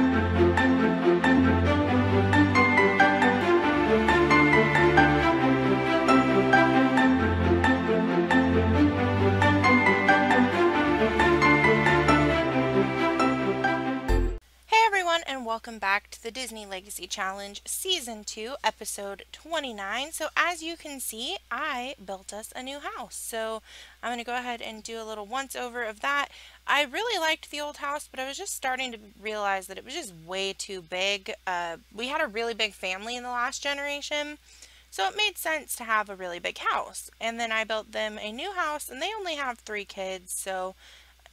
Thank you. Welcome back to the Disney Legacy Challenge Season 2, Episode 29. So as you can see, I built us a new house. So I'm going to go ahead and do a little once over of that. I really liked the old house, but I was just starting to realize that it was just way too big. Uh, we had a really big family in the last generation. So it made sense to have a really big house. And then I built them a new house and they only have three kids. So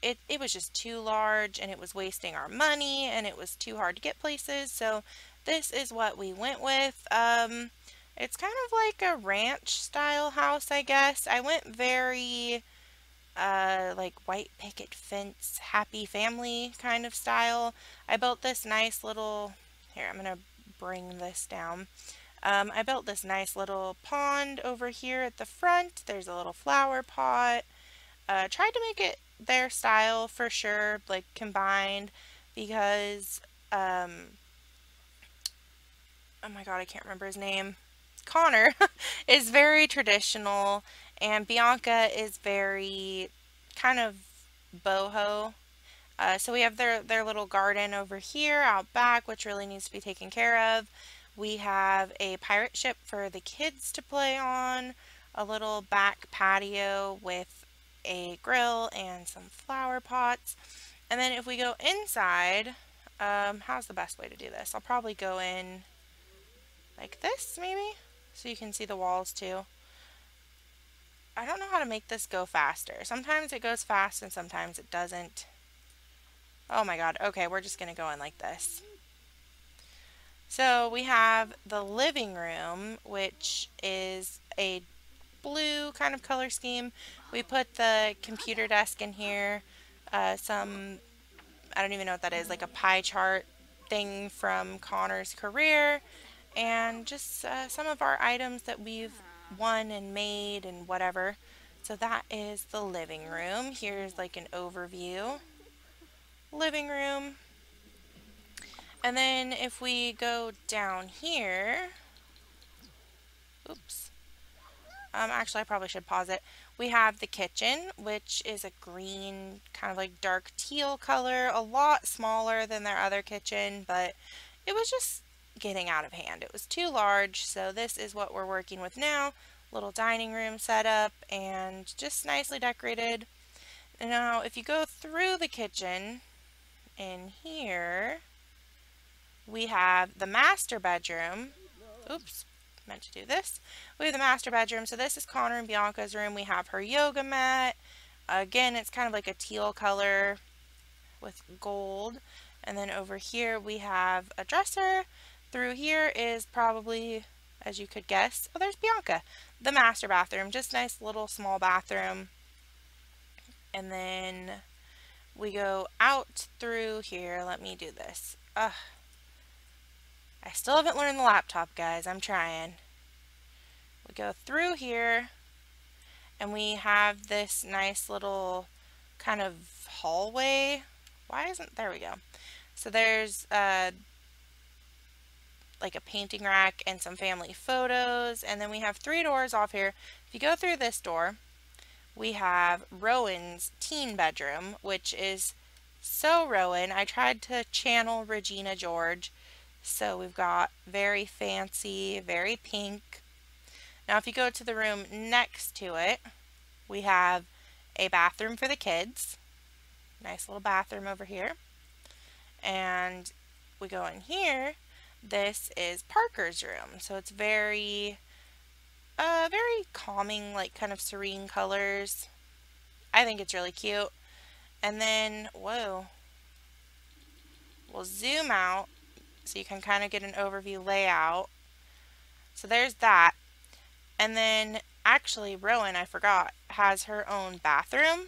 it, it was just too large and it was wasting our money and it was too hard to get places. So this is what we went with. Um, it's kind of like a ranch style house, I guess. I went very uh, like white picket fence, happy family kind of style. I built this nice little, here, I'm going to bring this down. Um, I built this nice little pond over here at the front. There's a little flower pot. Uh, tried to make it their style for sure, like combined, because, um, oh my god, I can't remember his name. Connor is very traditional, and Bianca is very kind of boho. Uh, so we have their, their little garden over here out back, which really needs to be taken care of. We have a pirate ship for the kids to play on, a little back patio with a grill and some flower pots. And then if we go inside, um, how's the best way to do this? I'll probably go in like this maybe, so you can see the walls too. I don't know how to make this go faster. Sometimes it goes fast and sometimes it doesn't. Oh my god, okay, we're just going to go in like this. So we have the living room, which is a blue kind of color scheme. We put the computer desk in here, uh, some, I don't even know what that is, like a pie chart thing from Connor's career, and just uh, some of our items that we've won and made and whatever. So that is the living room. Here's like an overview. Living room. And then if we go down here, oops, um, actually, I probably should pause it. We have the kitchen, which is a green, kind of like dark teal color, a lot smaller than their other kitchen, but it was just getting out of hand. It was too large, so this is what we're working with now. Little dining room setup and just nicely decorated. Now, if you go through the kitchen, in here, we have the master bedroom. Oops, meant to do this. We have the master bedroom. So this is Connor and Bianca's room. We have her yoga mat. Again, it's kind of like a teal color with gold. And then over here we have a dresser. Through here is probably, as you could guess, oh, there's Bianca. The master bathroom, just nice little small bathroom. And then we go out through here. Let me do this. Ugh. I still haven't learned the laptop, guys. I'm trying. We go through here, and we have this nice little kind of hallway. Why isn't, there we go. So there's uh, like a painting rack and some family photos, and then we have three doors off here. If you go through this door, we have Rowan's teen bedroom, which is so Rowan. I tried to channel Regina George so we've got very fancy, very pink. Now if you go to the room next to it, we have a bathroom for the kids. Nice little bathroom over here. And we go in here, this is Parker's room. So it's very, uh, very calming, like kind of serene colors. I think it's really cute. And then, whoa, we'll zoom out so you can kind of get an overview layout. So there's that. And then actually Rowan, I forgot, has her own bathroom.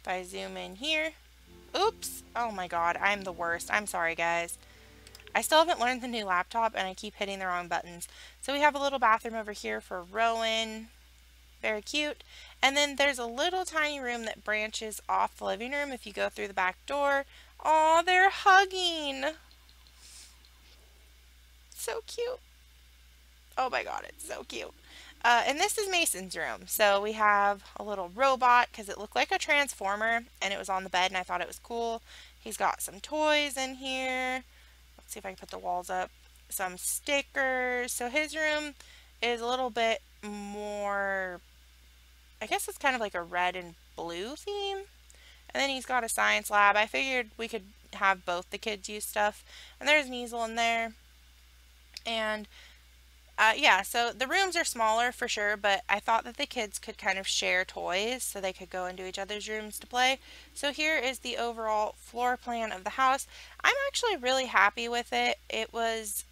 If I zoom in here. Oops. Oh my god, I'm the worst. I'm sorry guys. I still haven't learned the new laptop and I keep hitting the wrong buttons. So we have a little bathroom over here for Rowan. Very cute. And then there's a little tiny room that branches off the living room if you go through the back door Oh, they're hugging. So cute. Oh my god, it's so cute. Uh, and this is Mason's room. So we have a little robot because it looked like a transformer and it was on the bed and I thought it was cool. He's got some toys in here. Let's see if I can put the walls up. Some stickers. So his room is a little bit more, I guess it's kind of like a red and blue theme. And then he's got a science lab. I figured we could have both the kids use stuff. And there's Measle in there. And uh, yeah, so the rooms are smaller for sure, but I thought that the kids could kind of share toys so they could go into each other's rooms to play. So here is the overall floor plan of the house. I'm actually really happy with it. It was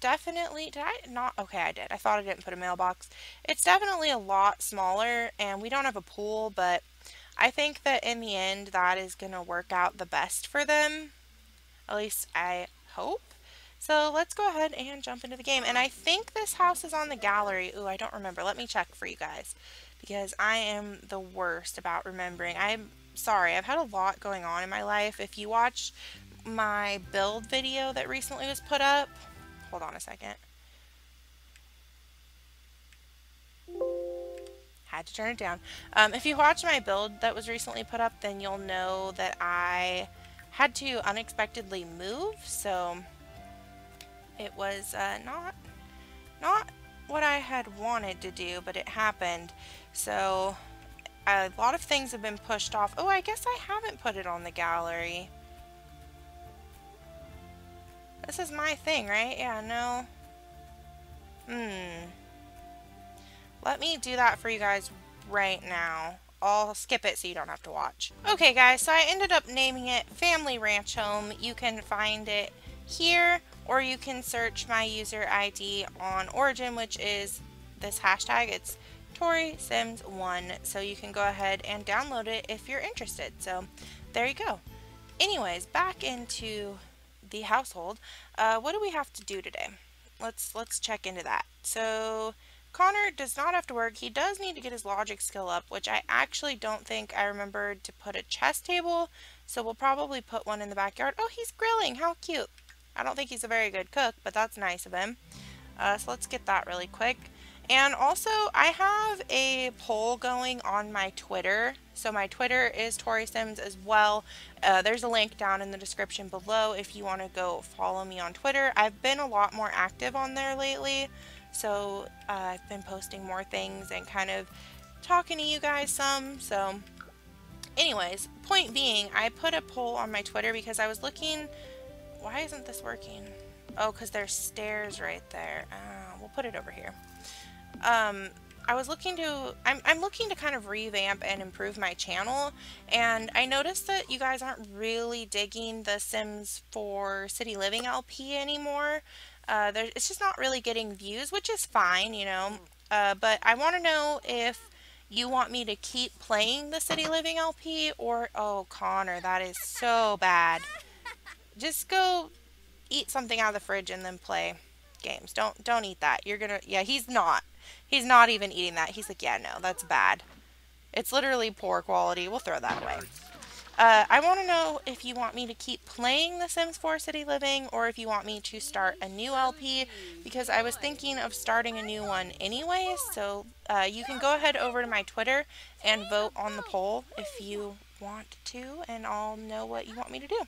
definitely, did I not? Okay, I did. I thought I didn't put a mailbox. It's definitely a lot smaller and we don't have a pool, but I think that in the end that is going to work out the best for them. At least I hope. So let's go ahead and jump into the game. And I think this house is on the gallery. Ooh, I don't remember. Let me check for you guys because I am the worst about remembering. I'm sorry. I've had a lot going on in my life. If you watched my build video that recently was put up, hold on a second. Had to turn it down. Um, if you watched my build that was recently put up, then you'll know that I had to unexpectedly move. So it was uh, not, not what I had wanted to do, but it happened. So a lot of things have been pushed off. Oh, I guess I haven't put it on the gallery. This is my thing, right? Yeah, no. Hmm. Let me do that for you guys right now. I'll skip it so you don't have to watch. Okay guys, so I ended up naming it Family Ranch Home. You can find it here or you can search my user ID on Origin, which is this hashtag. It's ToriSimz1. So you can go ahead and download it if you're interested. So there you go. Anyways, back into the household. Uh, what do we have to do today? Let's let's check into that. So Connor does not have to work. He does need to get his logic skill up, which I actually don't think I remembered to put a chess table. So we'll probably put one in the backyard. Oh, he's grilling. How cute. I don't think he's a very good cook, but that's nice of him. Uh, so let's get that really quick. And also, I have a poll going on my Twitter. So my Twitter is ToriSimz as well. Uh, there's a link down in the description below if you want to go follow me on Twitter. I've been a lot more active on there lately. So uh, I've been posting more things and kind of talking to you guys some. So anyways, point being, I put a poll on my Twitter because I was looking why isn't this working? Oh, because there's stairs right there. Uh, we'll put it over here. Um, I was looking to, I'm, I'm looking to kind of revamp and improve my channel, and I noticed that you guys aren't really digging the Sims 4 City Living LP anymore. Uh, there, it's just not really getting views, which is fine, you know, uh, but I want to know if you want me to keep playing the City Living LP, or, oh, Connor, that is so bad just go eat something out of the fridge and then play games. Don't don't eat that. You're gonna yeah, he's not. He's not even eating that. He's like, yeah, no, that's bad. It's literally poor quality. We'll throw that away. Uh, I want to know if you want me to keep playing The Sims 4 City Living or if you want me to start a new LP because I was thinking of starting a new one anyway. So uh, you can go ahead over to my Twitter and vote on the poll if you want to and I'll know what you want me to do.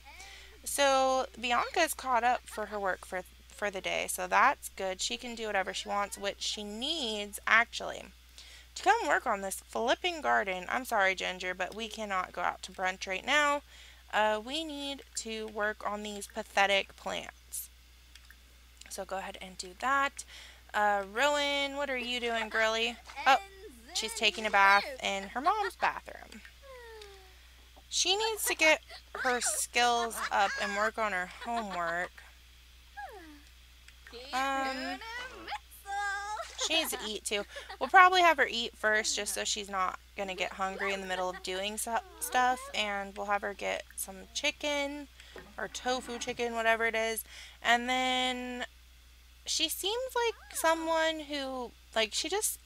So Bianca is caught up for her work for for the day, so that's good. She can do whatever she wants, which she needs actually. To come work on this flipping garden. I'm sorry, Ginger, but we cannot go out to brunch right now. Uh, we need to work on these pathetic plants. So go ahead and do that. Uh, Rowan, what are you doing, girly? Oh, she's taking a bath in her mom's bathroom. She needs to get her skills up and work on her homework. Um, she needs to eat too. We'll probably have her eat first just so she's not going to get hungry in the middle of doing stuff. And we'll have her get some chicken or tofu chicken, whatever it is. And then she seems like someone who, like, she just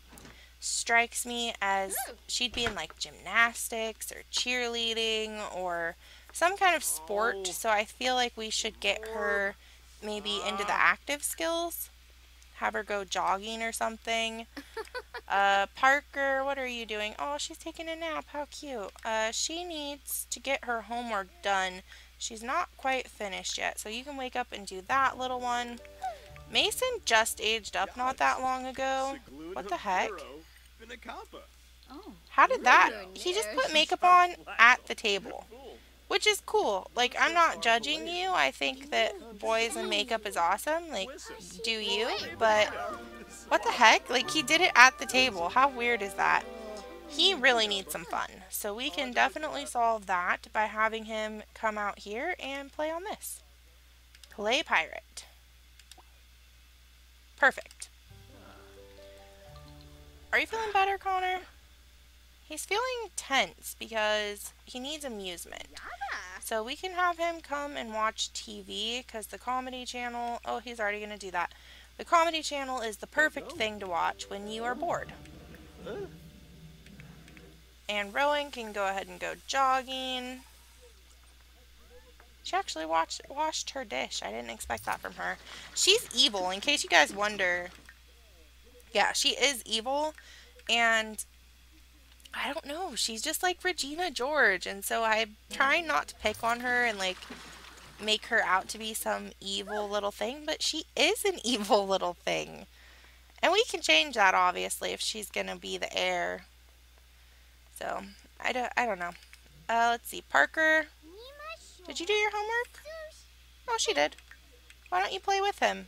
strikes me as she'd be in like gymnastics or cheerleading or some kind of sport. Oh. So I feel like we should get her maybe into the active skills. Have her go jogging or something. Uh, Parker, what are you doing? Oh, she's taking a nap. How cute. Uh, she needs to get her homework done. She's not quite finished yet, so you can wake up and do that little one. Mason just aged up not that long ago. What the heck? Oh. How did that? He just put makeup on at the table. Which is cool. Like, I'm not judging you. I think that boys and makeup is awesome. Like, do you? But what the heck? Like, he did it at the table. How weird is that? He really needs some fun. So we can definitely solve that by having him come out here and play on this. Play pirate. Perfect. Are you feeling better, Connor? He's feeling tense because he needs amusement. So we can have him come and watch TV because the comedy channel, oh, he's already going to do that. The comedy channel is the perfect oh, thing to watch when you are bored. And Rowan can go ahead and go jogging. She actually watched, washed her dish. I didn't expect that from her. She's evil, in case you guys wonder. Yeah, she is evil. And I don't know. She's just like Regina George. And so I'm trying not to pick on her and like make her out to be some evil little thing. But she is an evil little thing. And we can change that obviously if she's going to be the heir. So I don't, I don't know. Uh, let's see. Parker, did you do your homework? Oh, she did. Why don't you play with him?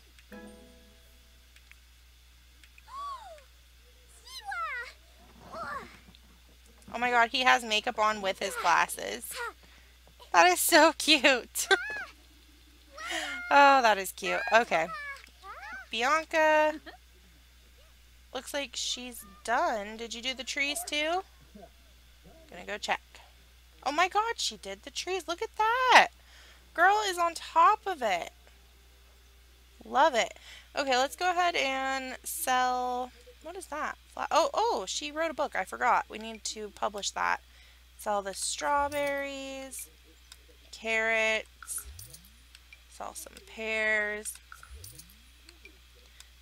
Oh my god, he has makeup on with his glasses. That is so cute. oh, that is cute. Okay. Bianca. Looks like she's done. Did you do the trees too? Gonna go check. Oh my god, she did the trees. Look at that. Girl is on top of it. Love it. Okay, let's go ahead and sell... What is that? Oh, oh, she wrote a book. I forgot. We need to publish that. Sell the strawberries, carrots, sell some pears,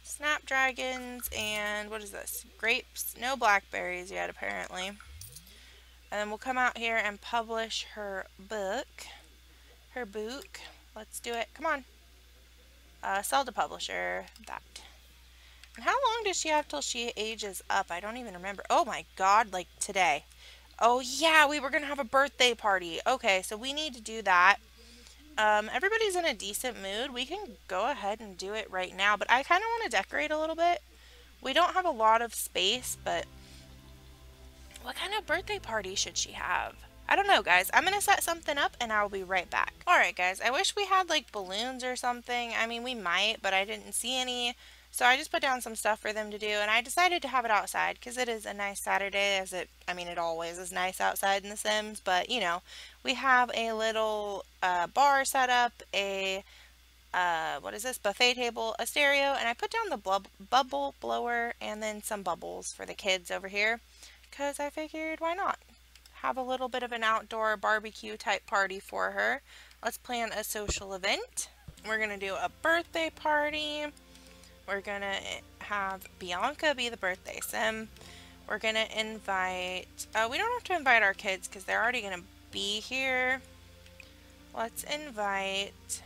snapdragons, and what is this? Grapes. No blackberries yet, apparently. And then we'll come out here and publish her book. Her book. Let's do it. Come on. Uh, sell to publisher. That. And how long does she have till she ages up? I don't even remember. Oh my god, like today. Oh yeah, we were going to have a birthday party. Okay, so we need to do that. Um, everybody's in a decent mood. We can go ahead and do it right now, but I kind of want to decorate a little bit. We don't have a lot of space, but what kind of birthday party should she have? I don't know, guys. I'm going to set something up and I'll be right back. Alright, guys. I wish we had, like, balloons or something. I mean, we might, but I didn't see any. So I just put down some stuff for them to do, and I decided to have it outside because it is a nice Saturday, as it, I mean, it always is nice outside in The Sims, but, you know, we have a little uh, bar set up, a, uh, what is this, buffet table, a stereo, and I put down the bubble blower and then some bubbles for the kids over here because I figured, why not? Have a little bit of an outdoor barbecue type party for her. Let's plan a social event. We're going to do a birthday party. We're going to have Bianca be the birthday sim. We're going to invite... Uh, we don't have to invite our kids because they're already going to be here. Let's invite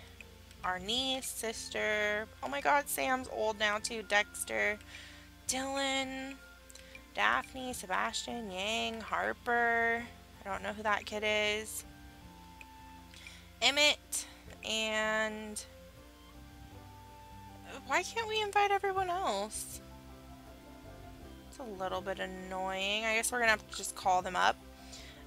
our niece, sister. Oh my god, Sam's old now too. Dexter, Dylan, Daphne, Sebastian, Yang, Harper. I don't know who that kid is. Emmett, and why can't we invite everyone else? It's a little bit annoying. I guess we're going to have to just call them up.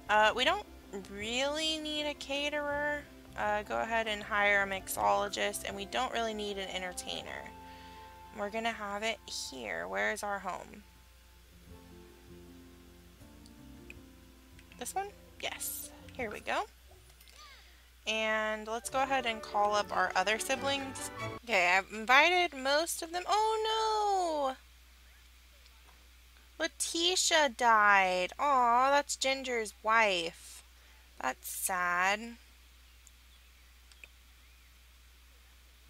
Uh, we don't really need a caterer. Uh, go ahead and hire a mixologist. And we don't really need an entertainer. We're going to have it here. Where is our home? This one? Yes. Here we go. And let's go ahead and call up our other siblings. Okay, I've invited most of them. Oh no! Letitia died. Aw, that's Ginger's wife. That's sad.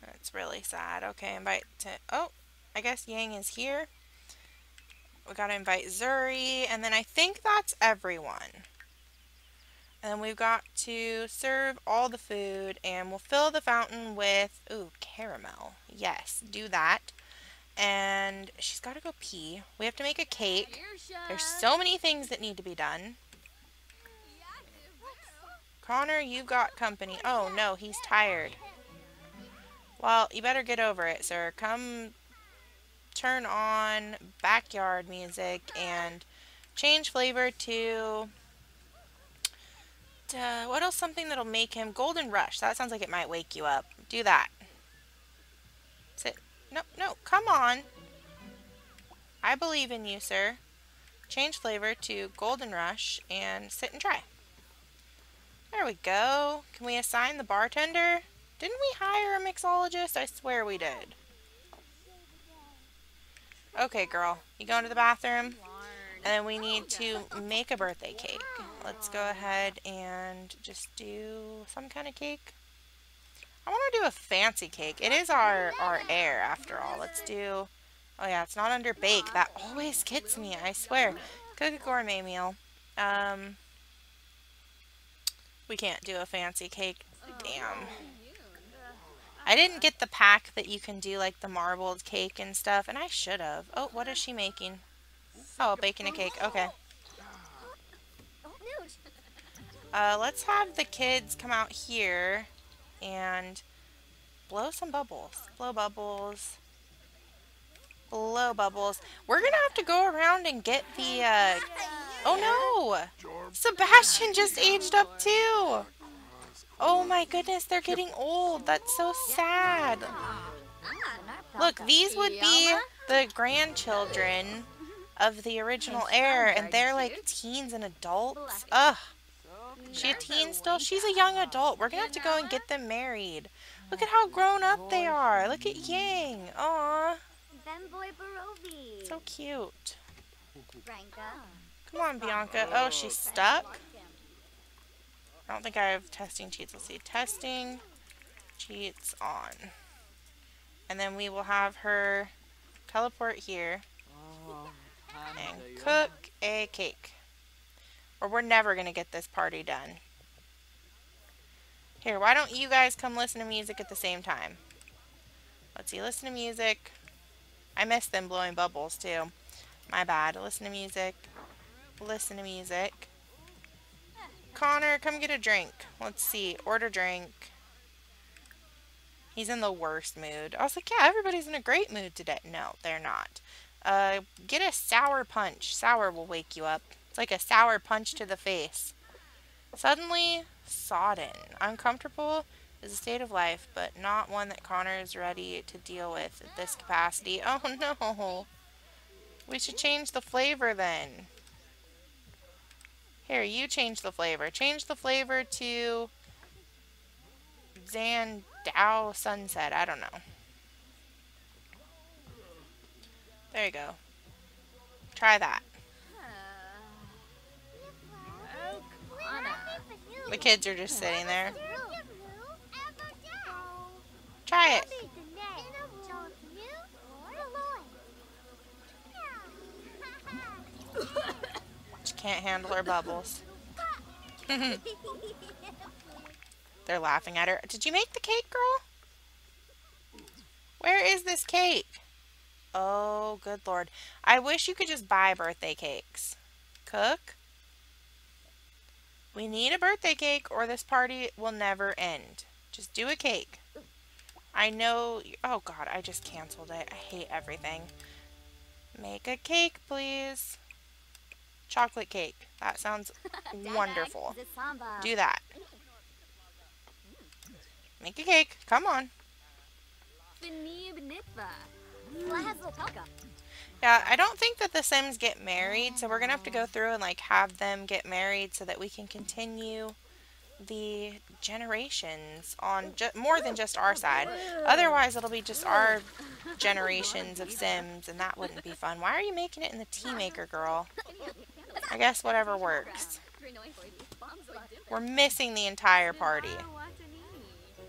That's really sad. Okay, invite to... Oh, I guess Yang is here. We gotta invite Zuri, and then I think that's everyone. And we've got to serve all the food, and we'll fill the fountain with, ooh, caramel. Yes, do that. And she's got to go pee. We have to make a cake. There's so many things that need to be done. Connor, you've got company. Oh, no, he's tired. Well, you better get over it, sir. Come turn on backyard music and change flavor to uh, what else? Something that'll make him Golden Rush. That sounds like it might wake you up. Do that. Sit. No, no, come on. I believe in you, sir. Change flavor to Golden Rush and sit and try. There we go. Can we assign the bartender? Didn't we hire a mixologist? I swear we did. Okay, girl. You going to the bathroom? And then we need to make a birthday cake. Let's go ahead and just do some kind of cake. I want to do a fancy cake. It is our, our heir, after all. Let's do... Oh, yeah, it's not under bake. That always gets me, I swear. Cook a gourmet meal. Um, we can't do a fancy cake. Damn. I didn't get the pack that you can do, like, the marbled cake and stuff, and I should have. Oh, what is she making? Oh, baking a cake. Okay. Uh, let's have the kids come out here and blow some bubbles. Blow bubbles. Blow bubbles. We're going to have to go around and get the, uh... Oh, no! Sebastian just aged up, too! Oh, my goodness, they're getting old. That's so sad. Look, these would be the grandchildren of the original heir, and they're like teens and adults. Ugh. She a teen still? She's a young adult. We're gonna have to go and get them married. Look at how grown up they are. Look at Yang. Aw. So cute. Come on, Bianca. Oh, she's stuck? I don't think I have testing cheats. Let's see. Testing cheats on. And then we will have her teleport here and cook a cake. Or we're never going to get this party done. Here, why don't you guys come listen to music at the same time? Let's see, listen to music. I miss them blowing bubbles too. My bad. Listen to music. Listen to music. Connor, come get a drink. Let's see. Order drink. He's in the worst mood. I was like, yeah, everybody's in a great mood today. No, they're not. Uh, get a sour punch. Sour will wake you up. It's like a sour punch to the face. Suddenly, sodden. Uncomfortable is a state of life, but not one that Connor is ready to deal with at this capacity. Oh no! We should change the flavor then. Here, you change the flavor. Change the flavor to Zandao Sunset. I don't know. There you go. Try that. The kids are just sitting there. Try it. She can't handle her bubbles. They're laughing at her. Did you make the cake, girl? Where is this cake? Oh, good lord. I wish you could just buy birthday cakes. Cook? We need a birthday cake or this party will never end. Just do a cake. I know... Oh, God, I just canceled it. I hate everything. Make a cake, please. Chocolate cake. That sounds wonderful. Do that. Make a cake. Come on. Yeah, I don't think that the Sims get married, so we're going to have to go through and like have them get married so that we can continue the generations on more than just our side. Otherwise, it'll be just our generations of Sims, and that wouldn't be fun. Why are you making it in the tea maker, girl? I guess whatever works. We're missing the entire party.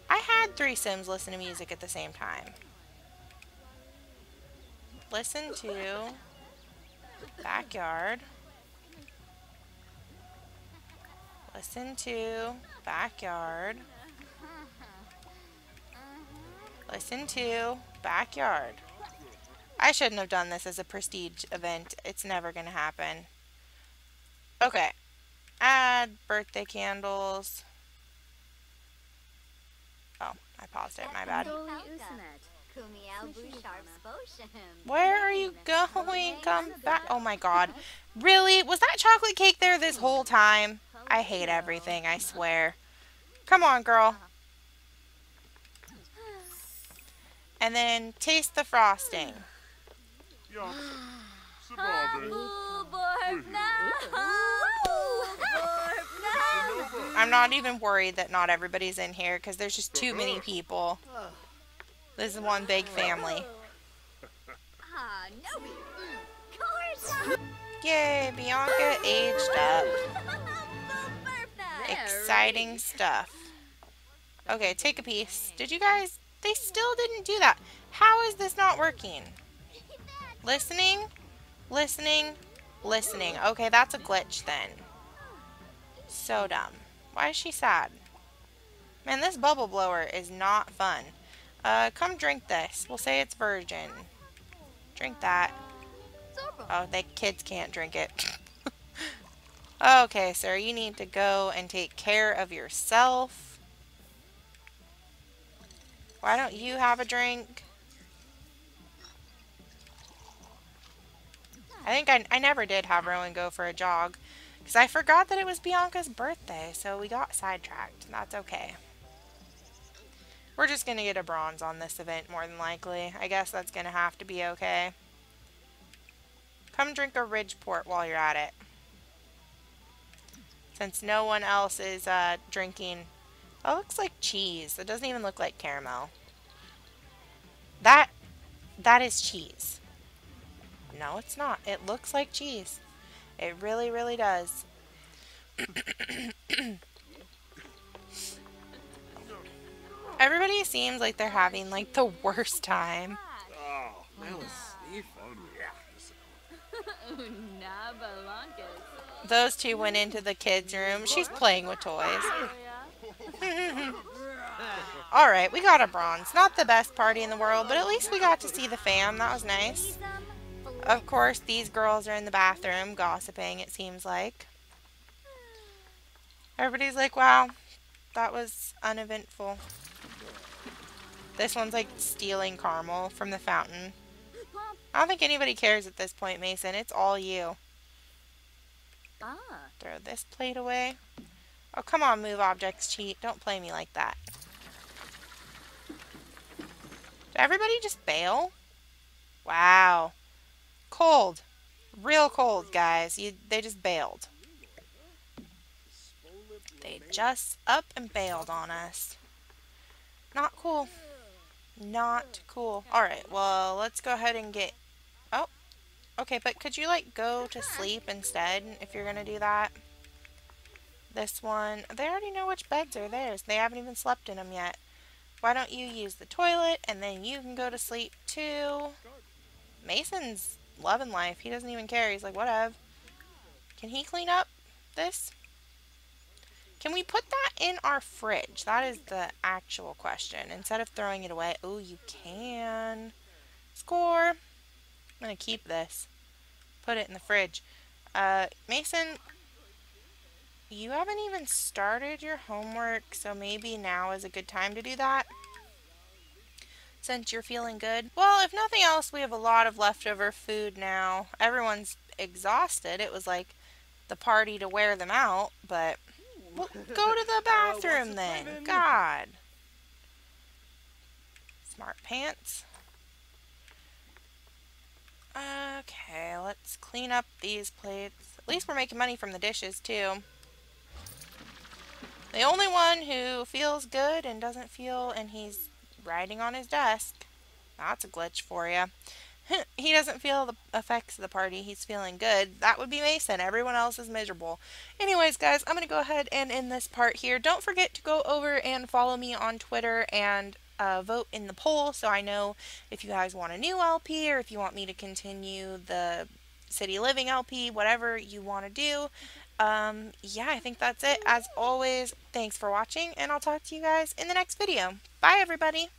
I had three Sims listen to music at the same time. Listen to backyard. Listen to backyard. Listen to backyard. I shouldn't have done this as a prestige event. It's never going to happen. Okay. Add birthday candles. Oh, I paused it. My bad. Where are you going? Come back. Oh my god. Really? Was that chocolate cake there this whole time? I hate everything, I swear. Come on, girl. And then taste the frosting. I'm not even worried that not everybody's in here because there's just too many people. This is one big family. Yay, Bianca aged up. Exciting stuff. Okay, take a piece. Did you guys... They still didn't do that. How is this not working? Listening, listening, listening. Okay, that's a glitch then. So dumb. Why is she sad? Man, this bubble blower is not fun. Uh, come drink this. We'll say it's virgin. Drink that. Oh, the kids can't drink it. okay, sir, you need to go and take care of yourself. Why don't you have a drink? I think I, I never did have Rowan go for a jog. Because I forgot that it was Bianca's birthday, so we got sidetracked. That's okay. We're just going to get a bronze on this event, more than likely. I guess that's going to have to be okay. Come drink a Ridgeport while you're at it. Since no one else is uh, drinking... It looks like cheese. It doesn't even look like caramel. That, that is cheese. No, it's not. It looks like cheese. It really, really does. Everybody seems like they're having like the worst time. Oh, Those two went into the kids' room. She's playing with toys. Oh, Alright, we got a bronze. Not the best party in the world, but at least we got to see the fam. That was nice. Of course, these girls are in the bathroom gossiping, it seems like. Everybody's like, wow, that was uneventful. This one's like stealing caramel from the fountain. I don't think anybody cares at this point, Mason. It's all you. Ah. Throw this plate away. Oh, come on, move objects, cheat. Don't play me like that. Did everybody just bail? Wow. Cold. Real cold, guys. You, they just bailed. They just up and bailed on us. Not cool. Not cool. Alright, well, let's go ahead and get... Oh, okay, but could you, like, go to sleep instead if you're going to do that? This one, they already know which beds are theirs. They haven't even slept in them yet. Why don't you use the toilet, and then you can go to sleep, too? Mason's loving life. He doesn't even care. He's like, whatever. Can he clean up this? Can we put that in our fridge? That is the actual question. Instead of throwing it away. Oh, you can. Score. I'm going to keep this. Put it in the fridge. Uh, Mason, you haven't even started your homework, so maybe now is a good time to do that. Since you're feeling good. Well, if nothing else, we have a lot of leftover food now. Everyone's exhausted. It was like the party to wear them out, but well, go to the bathroom then. God. Smart pants. Okay, let's clean up these plates. At least we're making money from the dishes, too. The only one who feels good and doesn't feel, and he's writing on his desk. That's a glitch for you. he doesn't feel the effects of the party. He's feeling good. That would be Mason. Everyone else is miserable. Anyways, guys, I'm going to go ahead and end this part here. Don't forget to go over and follow me on Twitter and uh, vote in the poll so I know if you guys want a new LP or if you want me to continue the City Living LP, whatever you want to do. Um, yeah, I think that's it. As always, thanks for watching, and I'll talk to you guys in the next video. Bye, everybody!